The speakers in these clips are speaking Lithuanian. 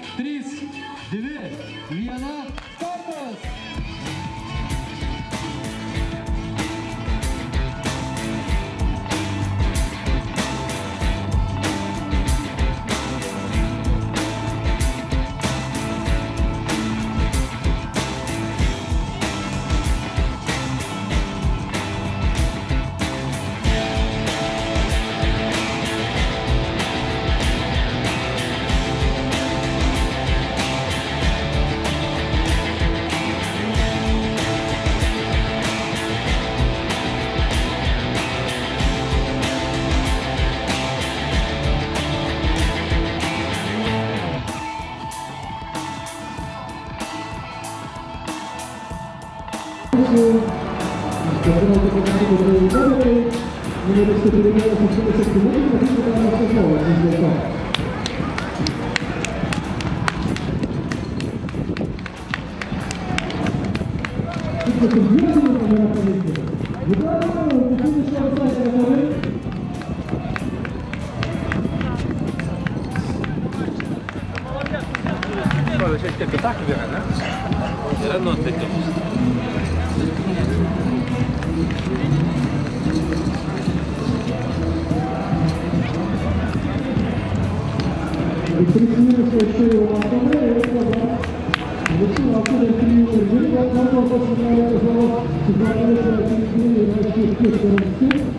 trys, dvi, viena, startas! Atrodo šiek tiek atakų yra, ne?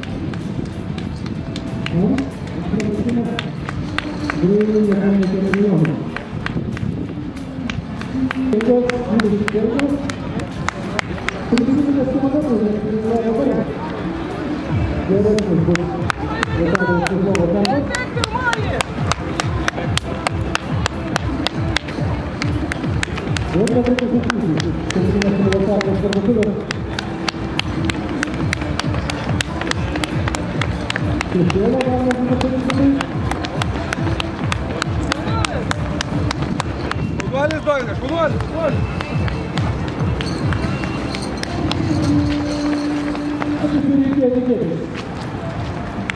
Kulvarız bayraş, kulvarız, kulvarız. Hadi bir iki yedi gelin.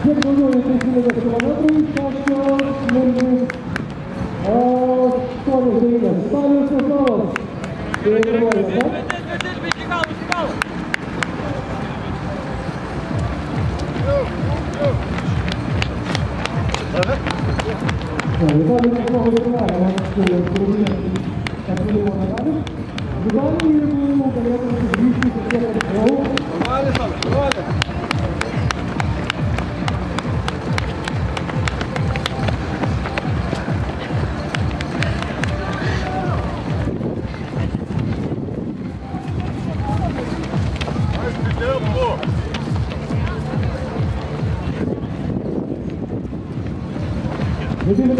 Bir bunu yönetmesine de kullanabiliriz. Şampiyon, memnun. Aa, sonra zeynep. Bayraş, kulvarız. Görelim bu arada. Güzel bir yere bulunmak adına büyük bir テン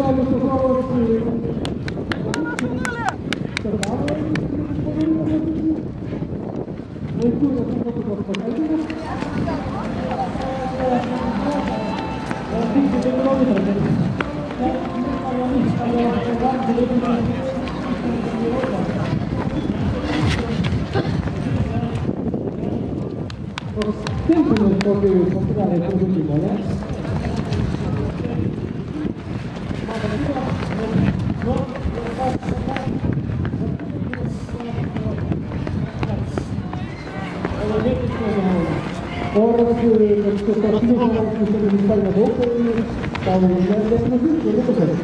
ポの呼吸、さすがレコ Oras, kad paskutinius oras visada visai nedaug, tai tau nesmagus, ir nepasakė.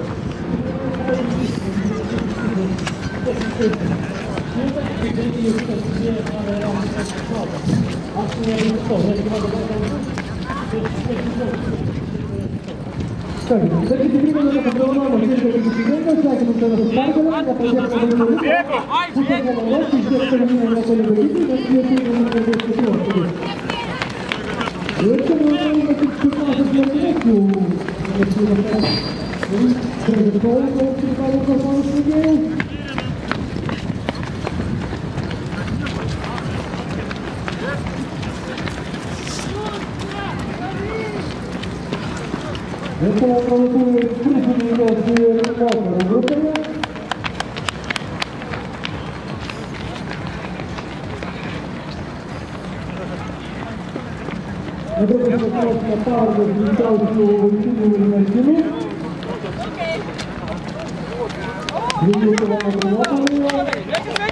Taigi, taigi tikrai yra apdovanojama tiek ir įsivaizduojamas, sveikinam tave su pergale, nepaliekam daugiau laiko. Pusę valandos išties pirminė netoli daryti, nes jie turi mums pradėti kitos dalykus. Ir čia manau, kad paklausime parodos greičiausių vaikinų ir merginų. Dviejų kilometrų nuotolyje.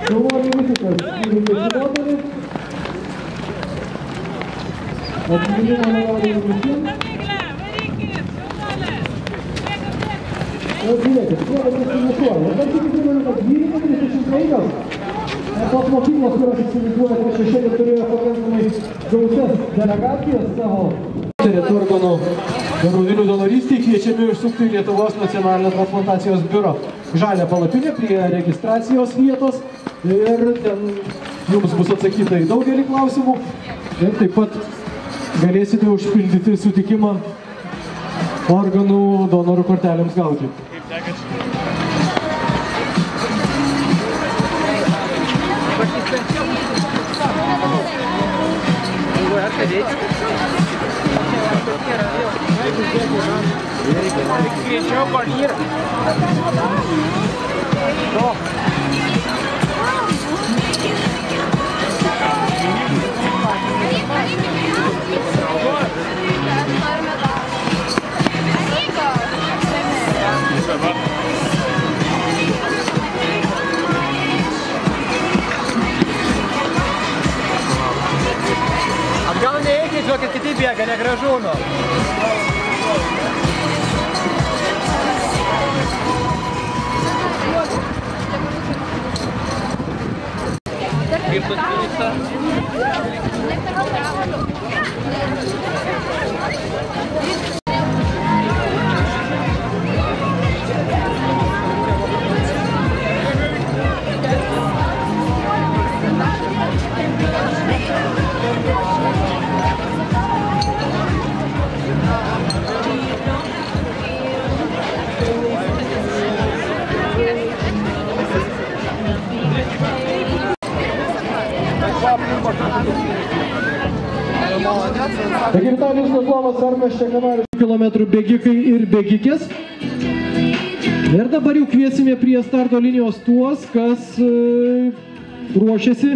Jaunuolių rizikas. Įvykis moterį. Atminimo nurodymų visiems. O žiūrėkit, kuo dabar finišuoja. Dabar tik primenu, kad 12.35 tos mokyklos, kurios įsivaizduoja, kad šešėlį turėjo pakankamai gausias delegacijas savo. Turgonų ir Ruvinių donorystį kviečiami užsukti į Lietuvos nacionalinio transplantacijos biuro žalę palapinę prie registracijos vietos ir ten jums bus atsakyta į daugelį klausimų ir taip pat galėsite užpildyti sutikimą organų donorų kortelėms gauti. Greičiau palyra. Go. Bėga, negražu, nu. Kaip tas vyksta? Taigi Vitalijus Kozlovas, Arnas Čekanaris, kilometrų bėgikai ir bėgikės. Ir dabar jau kviesime prie starto linijos tuos, kas e, ruošiasi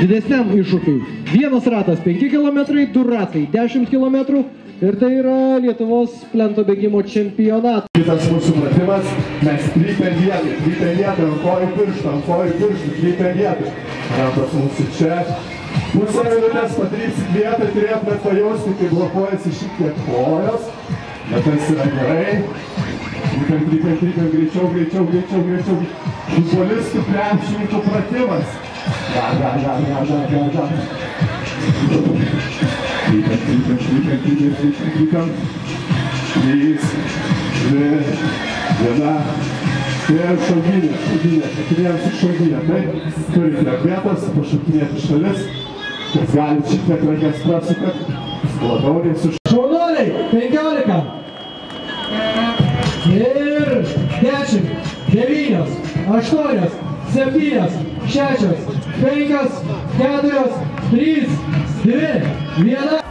didesniam iššūkiui. Vienas ratas 5 km, du ratai 10 km ir tai yra Lietuvos plento bėgimo čempionatas. Kitas mūsų pratimas, mes trypiam vietą, trypiam vietą, ant kojų pirštų, ant kojų pirštų, trypiam vietą. Rankos mūsų čia. Pusę minutės patrypsit vietą, turėtumėt pajausti, kai blokuojasi šiek tiek kojos. Bet tas yra gerai. Trypiam, trypiam, trypiam, greičiau, greičiau, greičiau, greičiau. Futbolistų krepšininkų pratimas. Dar, dar, dar, dar, dar, dar, dar. Trypiam, trypiam, trypiam, trypiam, trypiam. Trys, dvi, viena. Ir šauginė, šauginė, keturiems iš šauginė. Taip, turite vietos, pašokinėti šalis, kas gali šiek tiek rankės prasukat, labiau nesuš. Šaunuoliai, 15. Ir 10, 9, 8, 7, 6, 5, 4, 3, 2, 1.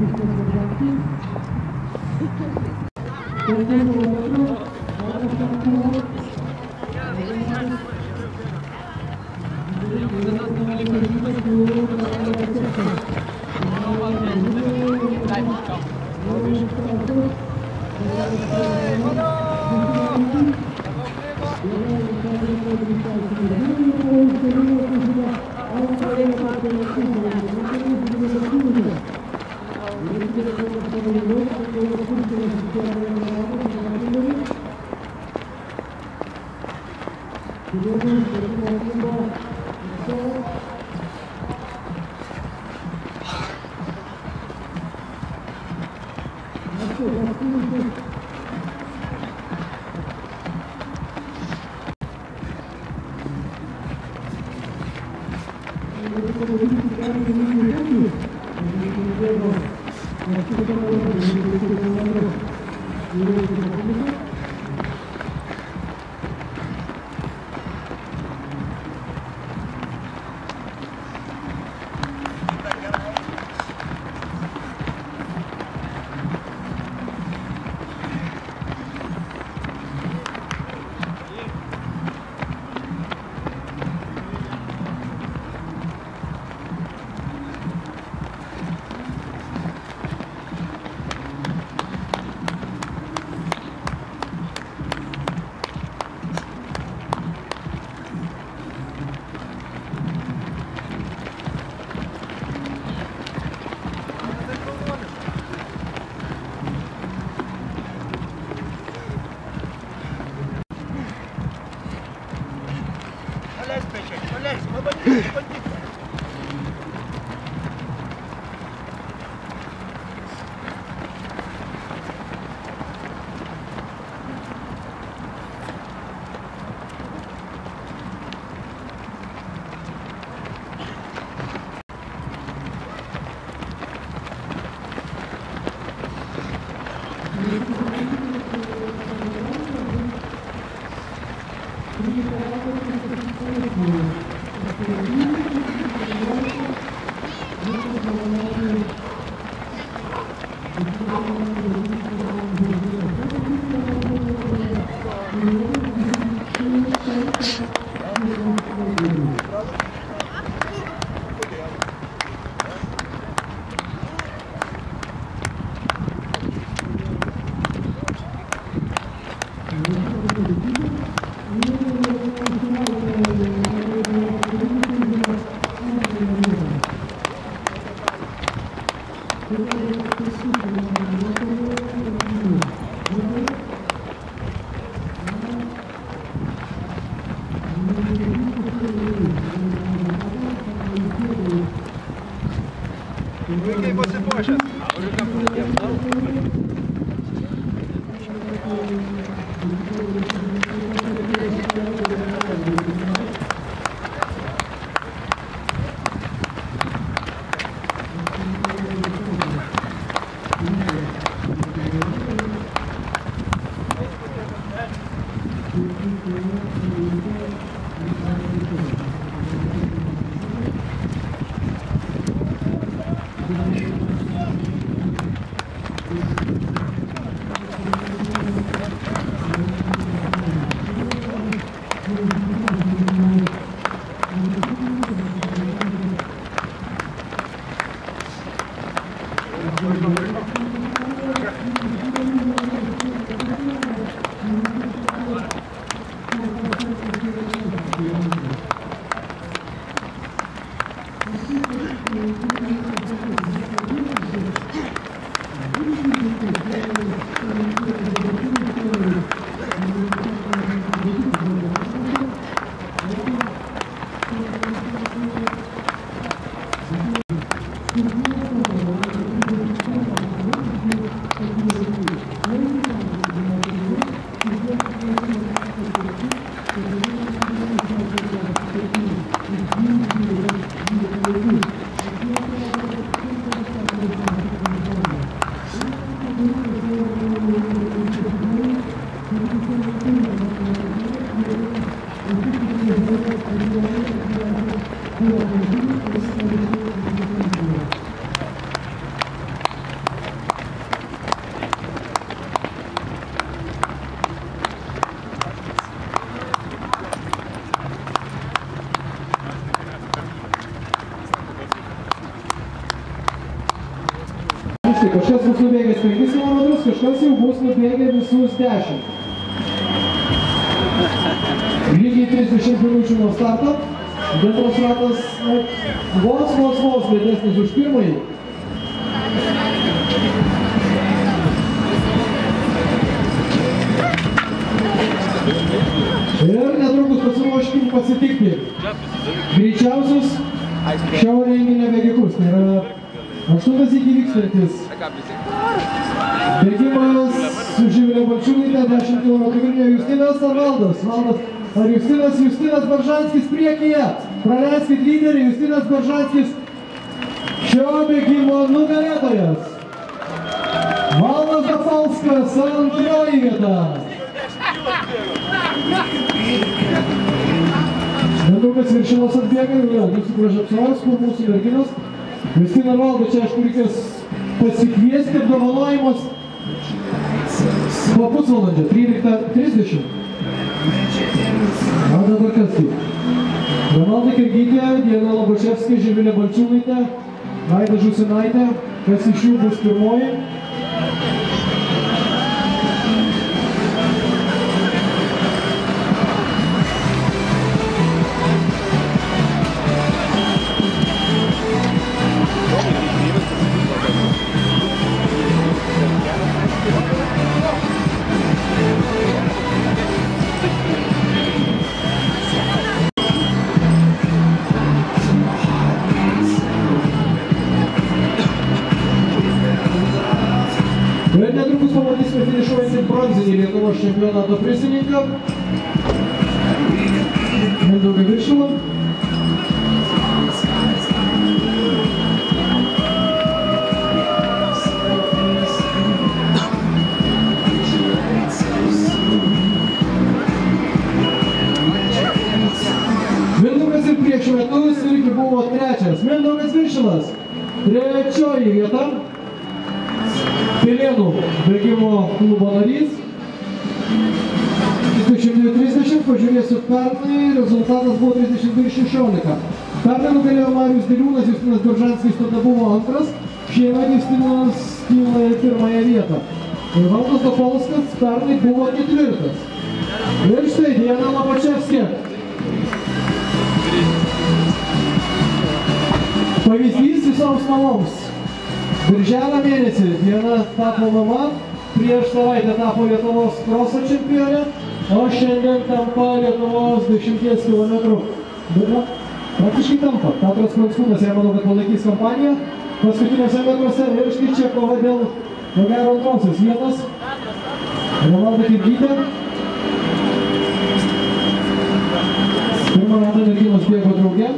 Thank you. Thank you. 30. Lygiai 30 minučių nuo starto. Bendros ratas nu, vos, vos, vos lėtesnis už pirmąjį. Ir netrukus pasiruoškim pasitikti greičiausius šio renginio bėgikus. Tai yra aštuntas įgyvykstantis bėgimas su Živilė Balčiūnaitė, 10 km Vilniuje, Justinas ar Valdas? Valdas. Ar Justinas, Justinas Baržanskis priekyje? Praleiskit lyderį, Justinas Baržanskis šio bėgimo nugalėtojas. Valdas Zapalskas antroji vieta. Mindaugas Viršilas atbėga mūsų pražapsovas, kur mūsų merginos. Justina Valdo, čia aišku reikės pasikviesti apdovanojimas po pusvalandžio, 13.30. O dabar kas tai? Renalda Kirgytė, Diena Labaševskė, Živilė Balčiūnaitė, Aida Žusinaitė, kas iš jų bus pirmoji. бронзе или того чемпионата прессингов. 32.16. Pernai nugalėjo Marius Diliūnas, Justinas Beržanskis tada buvo antras, šiemet Justinas kyla į pirmąją vietą. Valdas Dopolskas pernai buvo ketvirtas. Ir štai Diena Lapačevskė. Pavyzdys visoms mamoms. Birželio mėnesį viena tapo mama, prieš savaitę tapo Lietuvos kroso čempionė, o šiandien tampa Lietuvos 10 km. Na, praktiškai tampa. Petras Pranskūnas, jie manau, kad palaikys kompaniją. Paskutiniuose metruose ir štai čia kova dėl, ko gero, antrosios vietos. Romalda Kirgytė. Pirmą ratą merginos bėgo drauge.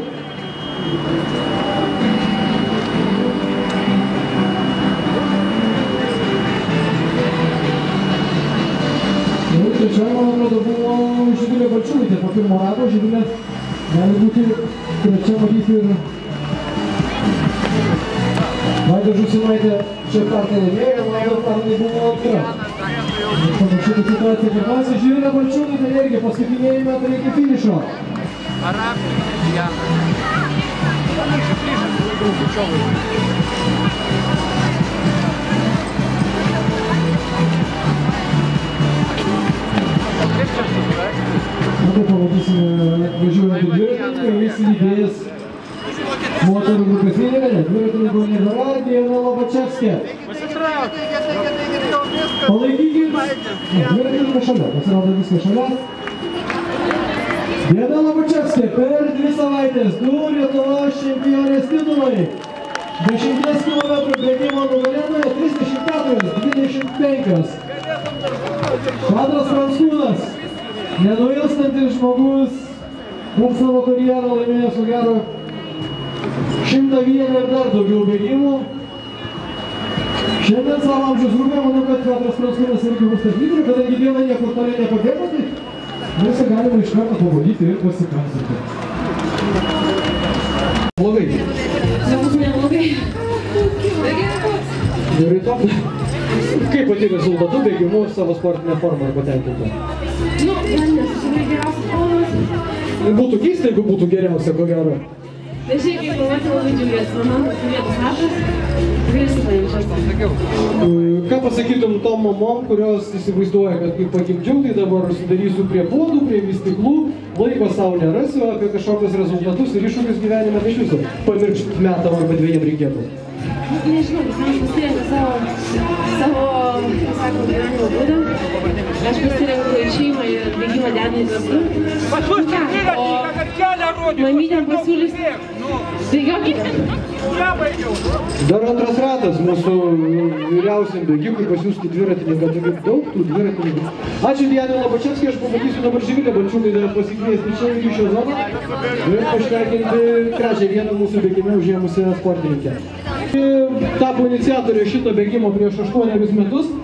Ir trečioji, man atrodo, buvo Živilė Balčiūnaitė po pirmo rato. Živilė gali būti trečia matyti ir Vaida Žusinaitė čia kartą laimėjo, Vaida pernai buvo antra. Ir panaši ta situacija pirmiausia, Živilė Balčiūnaitė irgi paskutiniai metai iki finišo. Dabar pamatysime važiuojantį dviratininką, jis lydėjęs moterų grupės lyderė, dviratininko nebėra, Diena Lobačevskė. Palaikykit, dviratininkas šalia, pasirodo viskas šalia. Diena Lobačevskė per dvi savaitės, du Lietuvos čempionės titulai. 10 km bėgimo nugalėtoja 34-25. Šadras Pranskūnas, nenuilstantis žmogus, per savo karjerą laimėjęs, ko gero, 101 ir dar daugiau bėgimų. Šiandien savo amžiaus grupė, manau, kad Petras Pranskūnas irgi bus tas lyderis, kadangi viena niekur toli nepabėgo, tai visą galima iš karto pabandyti ir pasikansinti. Blogai. Galbūt neblogai. Gerai, top. Kaip pati rezultatu bėgimu savo sportinę formą patenkinta? Nu, man nesusidarė geriausias formas. Būtų keista, jeigu būtų geriausia, ko gero. Bet šiaip, kaip pamatė, labai džiaugiuosi. Man tas vietos. Tikrai su tavim šiandien. ką pasakytum tom mamom, kurios įsivaizduoja, kad kai pagimdžiau, tai dabar sudarysiu prie podų, prie vystiklų, laiko savo nerasiu, apie kažkokius rezultatus ir iššūkius gyvenime tai iš viso pamiršti metam arba dviejiem reikėtų. Nežinau, kiekvienas pasirenka savo, kaip sako, gyvenimo būdą. Aš pasirenku ir šeimą, ir bėgimą dedant kartu. O mamytėm pasiūlys, bėgiokite. Dar antras ratas mūsų vyriausiam bėgikui pasiūsti dviratininką, taigi daug tų dviratininkų. Ačiū Dianai Labačevskai, aš pabandysiu dabar Živilę Balčiūnai pasikviesti čia į šio zoną ir pašveikinti trečią vieną mūsų bėgime užėmusią sportininkę. Tapo iniciatorė šito bėgimo prieš aštuonerius metus.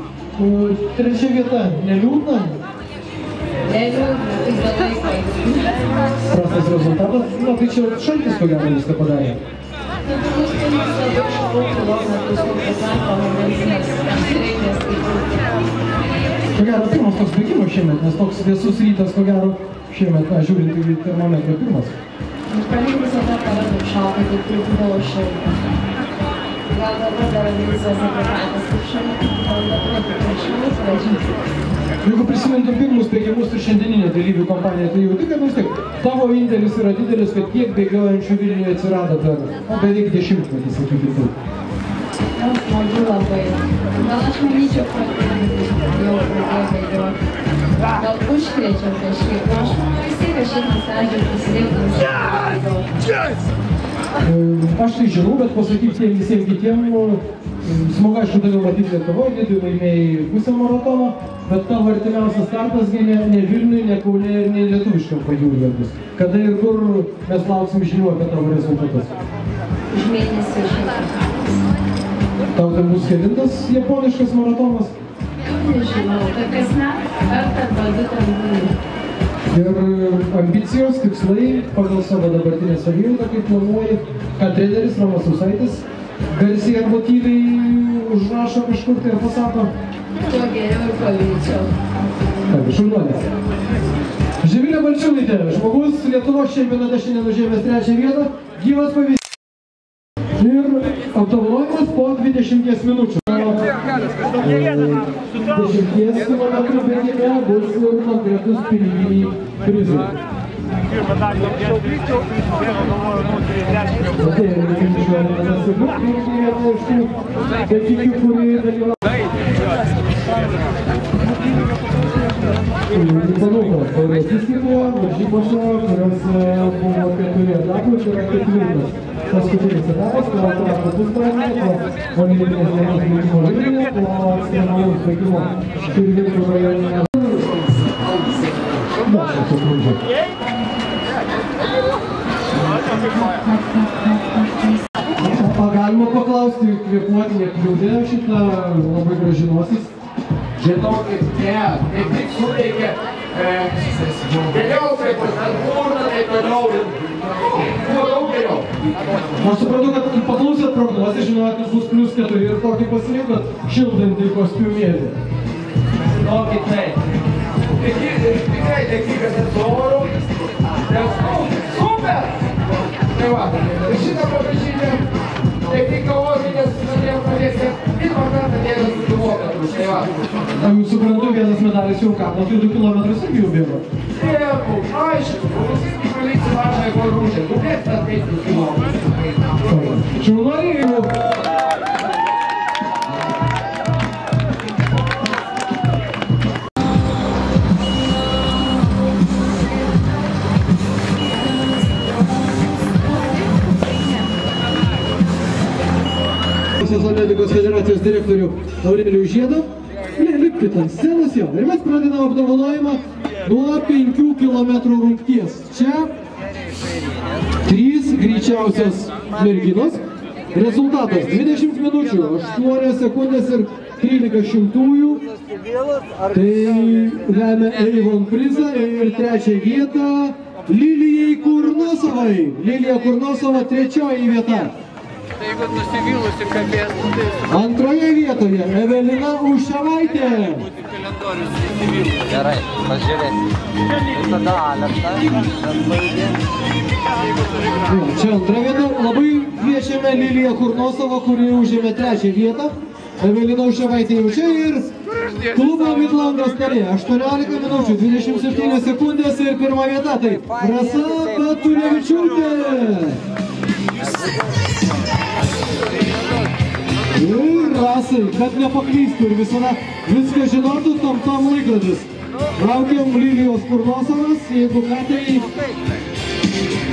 Trečia vieta, neliūdna, prastas rezultatas, na tai čia šaltis ko gero viską padarė. Ko gero pirmas toks bėgimas šiemet, nes toks vėsus rytas, ko gero šiemet, na, žiūrint į termometrą pirmas. Praėjus visada parodom šaltą, tai buvo šilta. Jeigu prisimintum pirmus bėgimus ir šiandieninę dalyvių kompaniją, tai jau tik, kad vis tiek tavo indėlis yra didelis, kad kiek bėgiojančių Vilniuje atsirado per na, beveik dešimtmetį, sakykime taip. gal smagu labai. Gal aš manyčiau, kad jau pradėjau bėgioti. Gal užkrėčiau kažkiek, o aš manau vis tiek aš šiandien sąžiūrį prisidėjau. Aš tai žinau, bet pasakyk tiem visiems kitiem, e, smagu aišku tave matyti Lietuvoje, tai tu laimėjai pusę maratono, bet tavo artimiausias startas ne, ne Vilniui, ne Kaune ir ne lietuviškam pajūryje bus. Kada ir kur mes lauksim žinių apie tavo rezultatus. Už mėnesį šilta. Tau tai bus kelintas japoniškas maratonas Nežinau, kad kasmet kartą arba du ten būna. Ir ambicijos, tikslai pagal savo dabartinę savijautą, kaip planuoji, ką treneris Romas Usaitis garsiai arba tyliai užrašo kažkur tai ir pasako. Tuo geriau ir paveičiau. Taip, šaunuolė. Živilė Balčiūnaitė, žmogus Lietuvos čempionate šiandien užėmęs trečią vietą, gyvas pavyzdys. Ir apdovanojimas po 20 minučių. 10 km bėgime bus ir konkretus piniginiai prizai. Tai yra skaičiuojamas ir. Panukas, Statistikoje, varžybose, kuriuose buvo keturi etapai, tai yra ketvirtas. Paskutinis etapas, po etapo pusbrandį, po olimpinės dienos bėgimo Vilniuje, po ekstremalaus bėgimo Širvintų rajone. Dešimt sekundžių. O galima paklausti, kvėpuoti nekliūdė šitą labai graži nosis? Žinokit, ne, žinojot, kad bus plus 4 ir kokį pasirinkot šildantį kostiumėlį. Žinokit, taip. Tikrai dėkingas esu oru. Super! Tai va, šitą dėkinga orui, nes norėjau pradėti pirmą kartą dėlės su kilometrų. Tai va. O jūs suprantu, vienas medalis jau ką, tai 2 km irgi jau bėgo. Dėkui, aišku, jūs mažąją gorūšę. Dubėt tas 5 kilometrų. Šaunuoliai, Rusijos atletikos federacijos direktorių Aurelijų Žiedą. Lipkit ant scenos jo. Ir mes pradedam apdovanojimą nuo 5 km rungties. Čia greičiausios merginos. Rezultatas 20 minučių, 8 sekundės ir 13 šimtųjų. Tai lemia Eivon prizą ir trečią vietą Lilijai Kurnosovai. Lilija Kurnosova trečioji vieta. Tai jeigu nusivylusi kalbės, tai Antroje vietoje Evelina Uševaitė. kalendorius nusivylus. Gerai, pažiūrėsim. Tada Aleksa, Čia antra vieta. Labai kviečiame Liliją Kurnosovą, kuri užėmė trečią vietą. Evelina Užėvaitė jau čia ir klubo Midlandas narė. 18 minučių, 27 sekundės ir pirma vieta. Tai Rasa Batulevičiūtė. Ir Rasai, kad nepaklystų ir visada viską žinotų, tam tam laikrodis. Laukiam Lilijos Kurnosovas, jeigu ką tai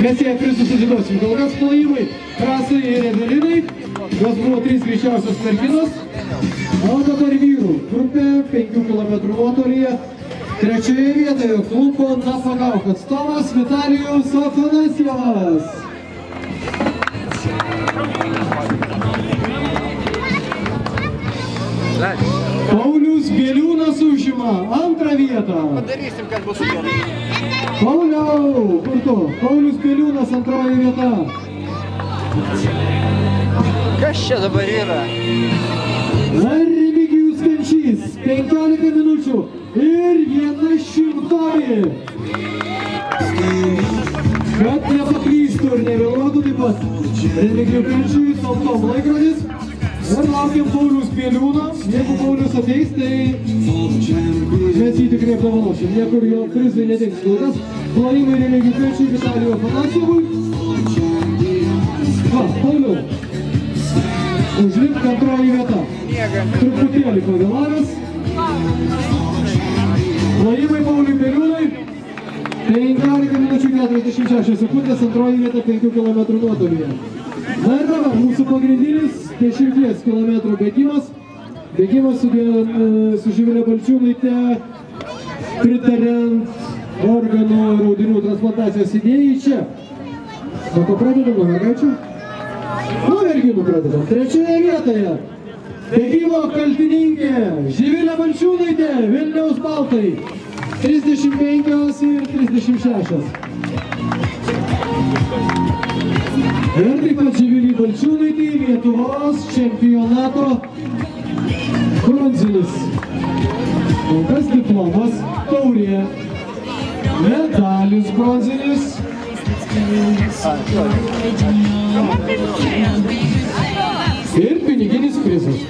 mes ją prisusižinosim. Kol kas plojimai Rasai ir Evelinai, jos buvo trys greičiausios merginos. O dabar vyrų grupė 5 km nuotolyje. Trečioje vietoje klubo Napagauk atstovas Vitalijus Afanasjevas. Paulius Bieliūnas užima antrą vietą. Padarysim, kad bus gerai. Pauliau, kur tu? Paulius Bieliūnas antroji vieta. Kas čia dabar yra? Remigijus Kančys, 15 minučių ir viena šimtoji. Kad nepaklystų ir nevėluotų taip pat. Remigijų Kančiui, tom Ir laukiam Paulius Bieliūno. Jeigu Paulius ateis, tai mes jį tikrai apdovanosim. Niekur jo prizai nedings. Kol kas plojimai Remigijų Kančiui, Vitalijo Afanasjevui. Va, Pauliau. Užlipk antroji vieta. Truputėlį pavėlavęs. Plojimai Pauliui Beliūnai. 15 minučių 46 sekundės, antroji vieta 5 km nuotolyje. Dabar mūsų pagrindinis 10 km bėgimas. Bėgimas su, Dien- su Živilė Balčiūnaitė pritariant organų ir audinių transplantacijos idėjai čia. Nuo ko pradedam, nuo mergaičių? Nuo merginų pradedam. Trečioje vietoje. Bėgimo kaltininkė Živilė Balčiūnaitė, Vilniaus Baltai. 35 ir 36. Ir Balčiūnaitė, Lietuvos čempionato bronzinis. Kol kas diplomas, taurė, medalis bronzinis. Ir piniginis prizas.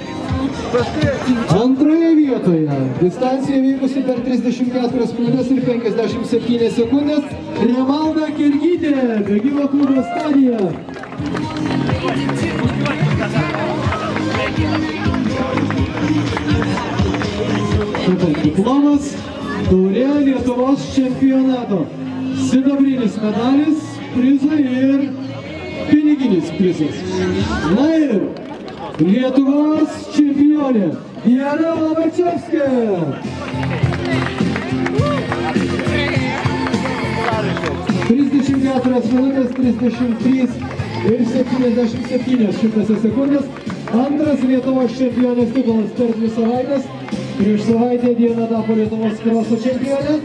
Antroje vietoje distancija vykusi per 34 minutės ir 57 sekundės Remalda Kirgytė, bėgimo klubo stadija. Тут дипломас, Туря Lietuvos čempionato. Sidabrinis medalis, prizai ir piniginis prizas. Na ir Lietuvos čempionė Diana Lavačiavskė. 24 minutės 33 ir 77 šimtasios sekundės. Antras Lietuvos čempionės titulas per dvi savaitės. Prieš savaitę dieną tapo Lietuvos kroso čempionė.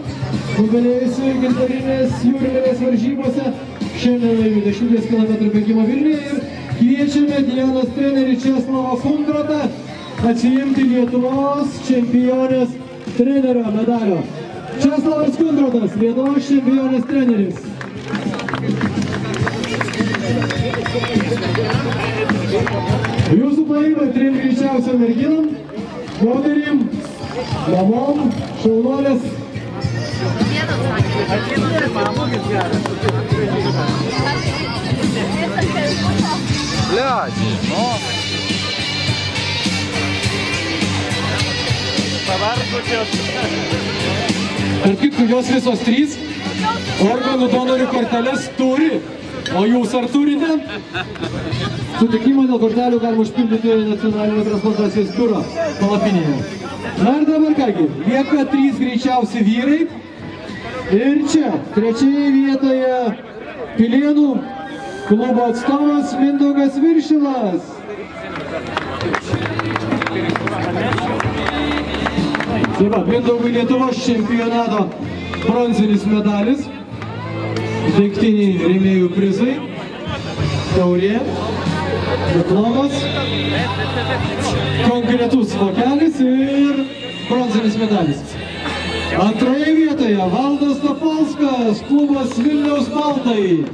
Nugalėjusi gintarinės jūrinės varžybose. Šiandien laimi 10 km bėgimo Vilniuje ir kviečiame Dianos trenerį Česlavą Kundratą atsiimti Lietuvos čempionės trenerio medalio. Česlavas Kundrotas, Lietuvos čempionės treneris. Jūsų plojimai trim greičiausiam merginam, moterim, mamom, šaunuolės. Блядь, ну. Tarp kitko, jos visos trys organų donorių korteles turi. O jūs ar turite? Sutikimą dėl kortelių galima užpildyti nacionalinio transplantacijos biuro palapinėje. Na ir dabar kągi, lieka trys greičiausi vyrai. Ir čia, trečioje vietoje Pilienų klubo atstovas Mindaugas Viršilas. Taip pat, Mindaugui Lietuvos čempionato bronzinis medalis, daiktiniai rėmėjų prizai, taurė, diplomas, konkretus vokelis ir bronzinis medalis. Antroje vietoje Valdas Topolskas, klubas Vilniaus Baltai.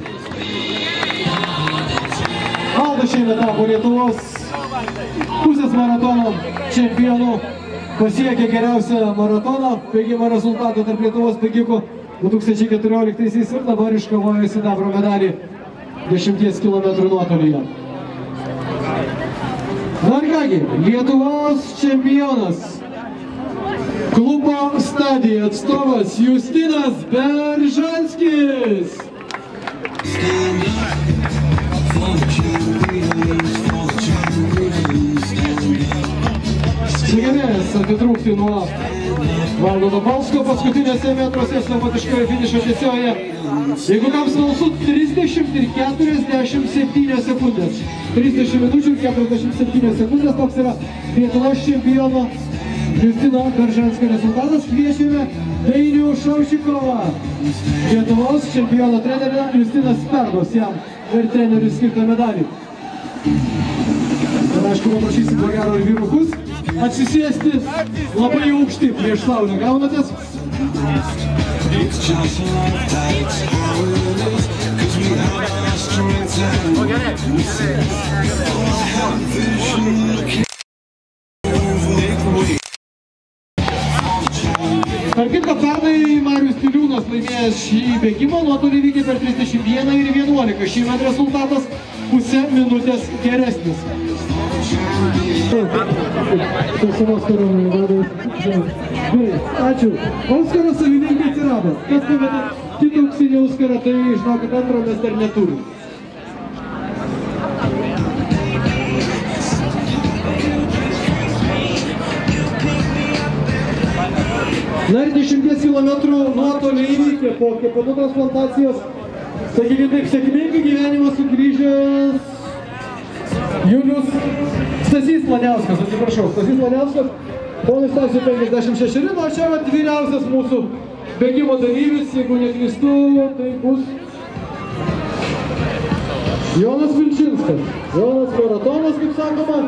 Valdas šiemet tapo Lietuvos pusės maratono čempionų pasiekė geriausią maratono bėgimo rezultatą tarp Lietuvos bėgikų 2014 ir dabar iškovojo sidabro medalį 10 km nuotolyje. Na ir kągi, Lietuvos čempionas klubo stadija atstovas Justinas Beržanskis. Sugebėjęs atitrūkti nuo Valdo Balsko paskutinėse metruose savotiškoje finišo tiesioje. Jeigu kam smalsu, 30 ir 47 sekundės. 30 minučių ir 47 sekundės toks yra Lietuvos čempiono Justino Beržanskio rezultatas. Kviečiame Dainių Šaušikovą. Lietuvos čempiono trenerį Justinas perduos jam ir treneriui skirtą medalį. Ir aišku, paprašysim ko gero ir vyrukus atsisėsti labai aukšti prieš saulę. Gaunatės? It's just like that, it's how it is. Cause we have our strengths and weaknesses. I have a vision looking over. Tarp kitko, pernai Marius Tiliūnas laimėjęs šį bėgimą nuotolį vykė per 31 ir 11. Šįmet rezultatas pusę minutės geresnis. Sausumos kariuomenė vadas. Gerai, ačiū. Oskaro savininkai atsirado. Kas pameta kitą auksinį Oskarą, tai žinokit, antro mes dar neturim. Na ir 10 km nuotolį įvykė po kepenų transplantacijos. Sakykime taip, sėkmingai gyvenimą sugrįžęs Julius Stasys Laniauskas, atsiprašau, Stasys Laniauskas, ponai Stasiu 56, na čia vat vyriausias mūsų bėgimo dalyvis, jeigu neklystu, tai bus Jonas Vilčinskas. Jonas maratonas, kaip sakoma,